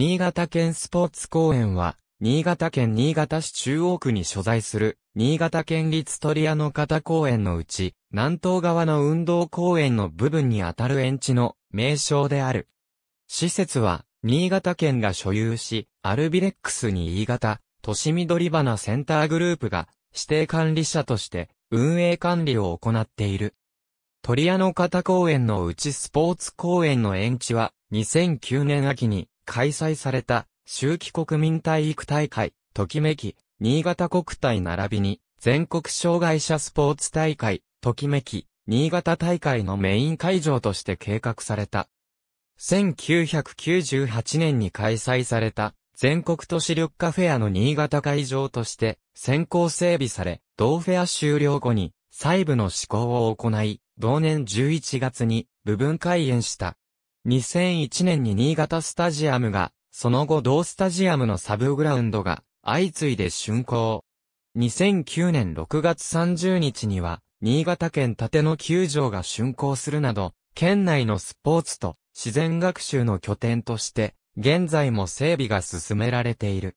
新潟県スポーツ公園は、新潟県新潟市中央区に所在する、新潟県立トリアの方公園のうち、南東側の運動公園の部分にあたる園地の名称である。施設は、新潟県が所有し、アルビレックスに新潟、都市緑花センターグループが、指定管理者として、運営管理を行っている。鳥屋の方公園のうちスポーツ公園の園地は、2009年秋に開催された、秋季国民体育大会、ときめき、新潟国体並びに、全国障害者スポーツ大会、ときめき、新潟大会のメイン会場として計画された。1998年に開催された全国都市緑化フェアの新潟会場として先行整備され、同フェア終了後に細部の施行を行い、同年11月に部分開園した。2001年に新潟スタジアムが、その後同スタジアムのサブグラウンドが相次いで竣工。2009年6月30日には、新潟県立野球場が竣工するなど、県内のスポーツと自然学習の拠点として、現在も整備が進められている。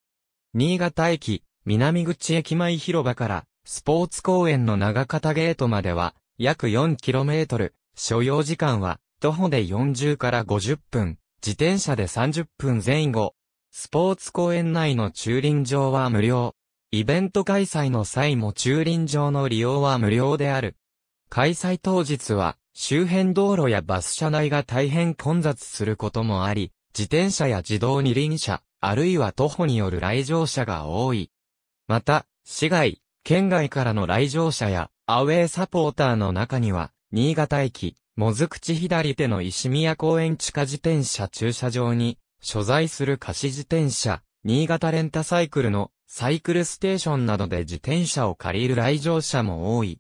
新潟駅、南口駅前広場から、スポーツ公園の長方ゲートまでは、約 4km、所要時間は、徒歩で40から50分、自転車で30分前後。スポーツ公園内の駐輪場は無料。イベント開催の際も駐輪場の利用は無料である。開催当日は、周辺道路やバス車内が大変混雑することもあり、自転車や自動二輪車、あるいは徒歩による来場者が多い。また、市外、県外からの来場者や、アウェーサポーターの中には、新潟駅、もず口左手の石宮公園地下自転車駐車場に、所在する貸し自転車、新潟レンタサイクルのサイクルステーションなどで自転車を借りる来場者も多い。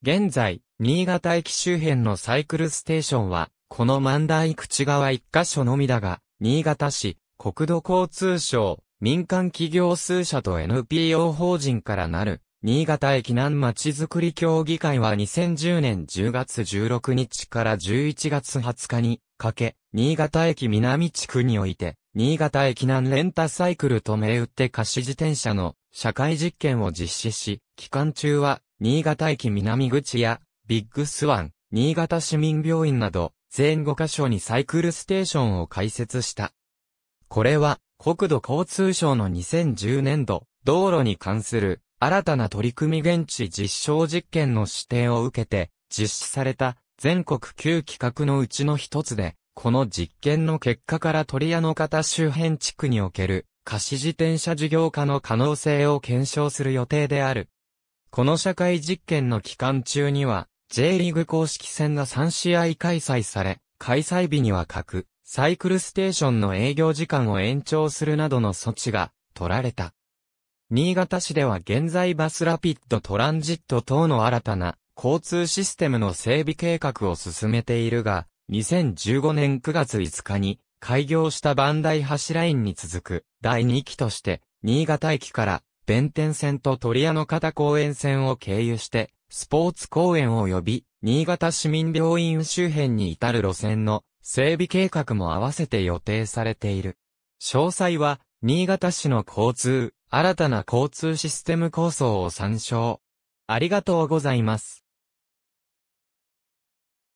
現在、新潟駅周辺のサイクルステーションは、この万代口側一箇所のみだが、新潟市、国土交通省、民間企業数社と NPO 法人からなる、新潟駅南まちづくり協議会は2010年10月16日から11月20日にかけ、新潟駅南地区において、新潟駅南レンタサイクルと銘打って貸し自転車の社会実験を実施し、期間中は、新潟駅南口やビッグスワン、新潟市民病院など、全5カ所にサイクルステーションを開設した。これは、国土交通省の2010年度、道路に関する、新たな取り組み現地実証実験の指定を受けて、実施された、全国旧企画のうちの一つで、この実験の結果から鳥屋の方周辺地区における、貸し自転車事業化の可能性を検証する予定である。この社会実験の期間中には、J リーグ公式戦が3試合開催され、開催日には各、サイクルステーションの営業時間を延長するなどの措置が取られた。新潟市では現在バスラピッドトランジット等の新たな交通システムの整備計画を進めているが、2015年9月5日に開業したバンダイ橋ラインに続く第2期として、新潟駅から弁天線と鳥屋の方公園線を経由してスポーツ公園及び、新潟市民病院周辺に至る路線の整備計画も合わせて予定されている。詳細は、新潟市の交通、新たな交通システム構想を参照。ありがとうございます。